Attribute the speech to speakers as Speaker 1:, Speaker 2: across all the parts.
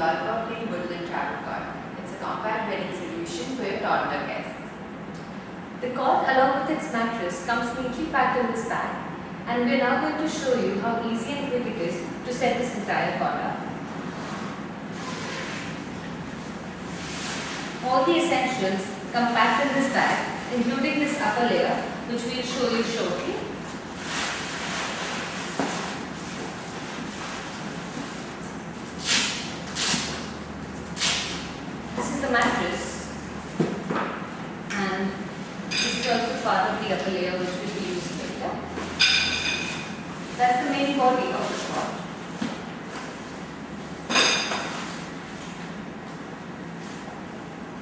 Speaker 1: Lollipop Green Woodland Travel. It's a compact bedding solution for your toddler guests.
Speaker 2: The cot along with its mattress comes neatly packed in this bag and we are now going to show you how easy and quick it is to set this entire cot up. All the essentials come packed in this bag including this upper layer which we will show you shortly. Is the mattress and this is also part of the upper layer which will be used later. That's the main body of the cot.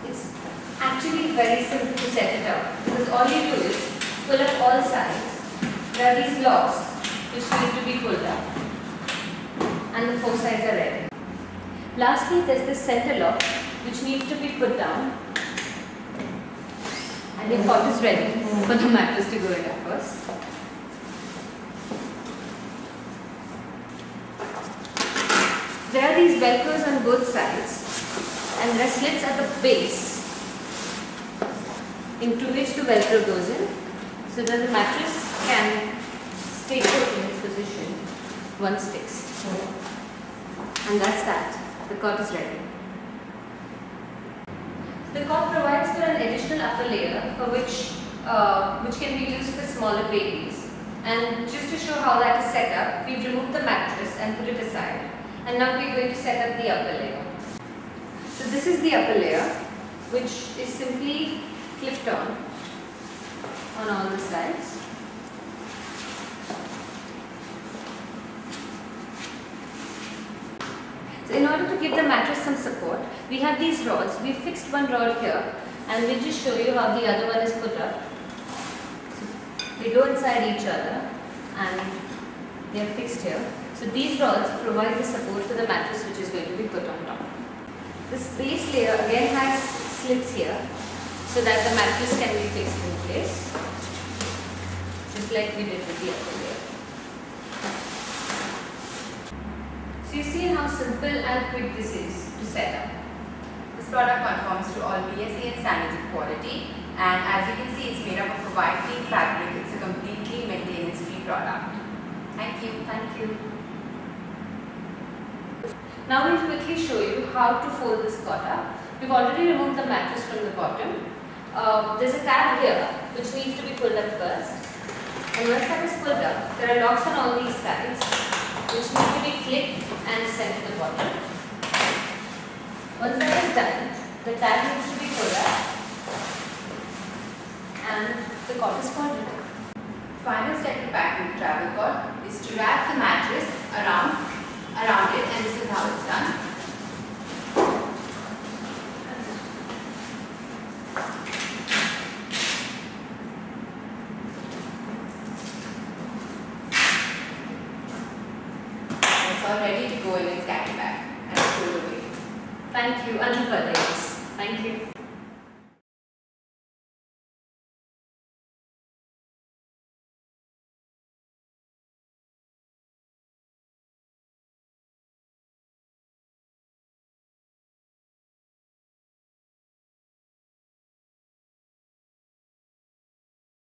Speaker 2: It's actually very simple to set it up because all you do is pull up all sides. There are these locks which need to be pulled up and the four sides are ready. Lastly, there's this center lock which needs to be put down and your cot is ready for the mattress to go in of course. There are these velcros on both sides and there are slits at the base into which the velcro goes in so that the mattress can stay put in its position once fixed. And that's that. The cot is ready. The cot provides for an additional upper layer for which uh, which can be used for smaller babies. And just to show how that is set up, we've removed the mattress and put it aside. And now we're going to set up the upper layer. So this is the upper layer which is simply clipped on on all the sides. So in order to give the mattress some support, we have these rods. We fixed one rod here and we'll just show you how the other one is put up. So they go inside each other and they are fixed here. So these rods provide the support for the mattress which is going to be put on top. This base layer again has slits here so that the mattress can be fixed in place just like we did with the other layer. So you see how simple and quick this is to set up.
Speaker 1: This product conforms to all BS EN standards of quality and as you can see it's made up of a white clean fabric. It's a completely maintenance free product. Thank you.
Speaker 2: Thank you. Now we'll quickly show you how to fold this cot up. We've already removed the mattress from the bottom. Uh, there's a tab here which needs to be pulled up first. And once that is pulled up, there are locks on all these sides which need to be clipped and sent to the bottom. Once that is done, the tag needs to be pulled up and the cot is folded.
Speaker 1: Final step to packing the travel cot is to wrap the mattress around around it and this is how it's done. Ready to go in its carry bag and away.
Speaker 2: Thank you. Further. Thank you.